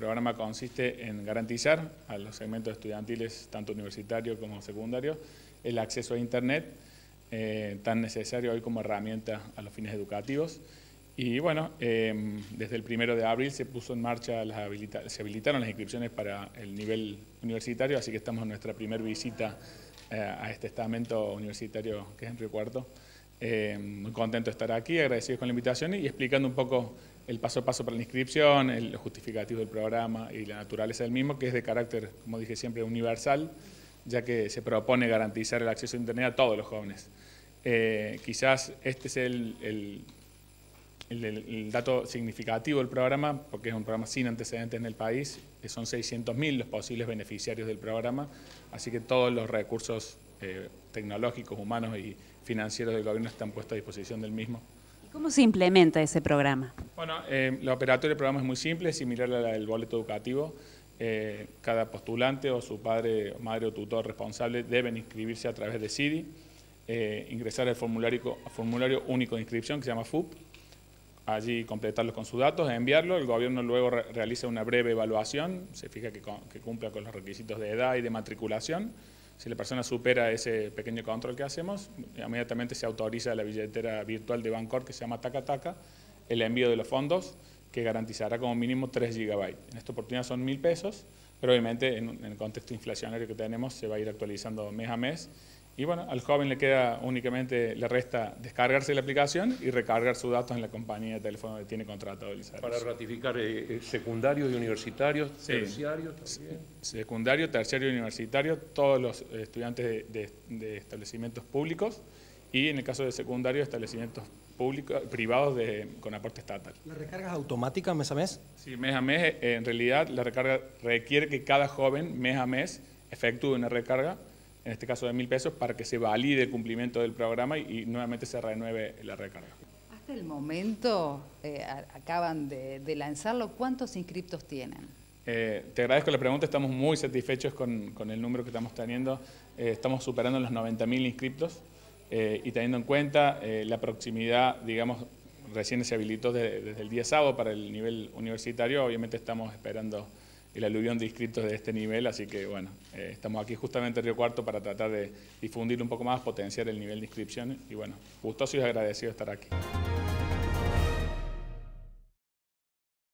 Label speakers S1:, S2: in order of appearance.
S1: programa consiste en garantizar a los segmentos estudiantiles, tanto universitarios como secundarios, el acceso a Internet, eh, tan necesario hoy como herramienta a los fines educativos. Y bueno, em, desde el primero de abril se puso en marcha, las se habilitaron las inscripciones para el nivel universitario, así que estamos en nuestra primera visita eh, a este estamento universitario que es en Río Cuarto. Em, muy contento de estar aquí, agradecido con la invitación y explicando un poco el paso a paso para la inscripción, el justificativo del programa y la naturaleza del mismo, que es de carácter, como dije siempre, universal, ya que se propone garantizar el acceso a Internet a todos los jóvenes. Eh, quizás este es el el, dato significativo del programa, porque es un programa sin antecedentes en el país, son 600.000 los posibles beneficiarios del programa, así que todos los recursos eh, tecnológicos, humanos y financieros del gobierno están puestos a disposición del mismo.
S2: ¿Cómo se implementa ese programa?
S1: Bueno, eh, la operatoria del programa es muy simple, similar a la del boleto educativo. Eh, cada postulante o su padre, madre o tutor responsable deben inscribirse a través de CIDI, ingresar al formulario, formulario único de inscripción que se llama FUP, allí completarlos con sus datos, enviarlo, el gobierno luego realiza una breve evaluación, se fija que, cumpla con los requisitos de edad y de matriculación, si la persona supera ese pequeño control que hacemos, inmediatamente se autoriza la billetera virtual de Bancor que se llama Taca el envío de los fondos que garantizará como mínimo 3 gigabytes. En esta oportunidad son mil pesos, pero obviamente en el contexto inflacionario que tenemos se va a ir actualizando mes a mes y bueno, al joven le queda únicamente, le resta descargarse la aplicación y recargar sus datos en la compañía de teléfono que tiene contratado el
S3: Para ratificar eh, eh, secundarios y universitarios, terciarios
S1: también. Secundario, terciario y universitario, todos los estudiantes de, establecimientos públicos y en el caso de secundario, establecimientos públicos, privados de, con aporte estatal.
S4: ¿La recarga es automática mes a mes?
S1: Sí, mes a mes. Eh, en realidad, la recarga requiere que cada joven mes a mes efectúe una recarga en este caso de mil pesos, para que se valide el cumplimiento del programa y, nuevamente se renueve la recarga.
S5: Hasta el momento, eh, acaban de, lanzarlo, ¿cuántos inscriptos tienen?
S1: Eh, te agradezco la pregunta, estamos muy satisfechos con, el número que estamos teniendo, eh, estamos superando los 90.000 inscriptos y teniendo en cuenta la proximidad, digamos, recién se habilitó desde el día sábado para el nivel universitario, obviamente estamos esperando el aluvión de inscritos de este nivel, así que bueno, eh, estamos aquí justamente en Río Cuarto para tratar de difundir un poco más, potenciar el nivel de inscripción y bueno, gustoso y agradecido de estar aquí.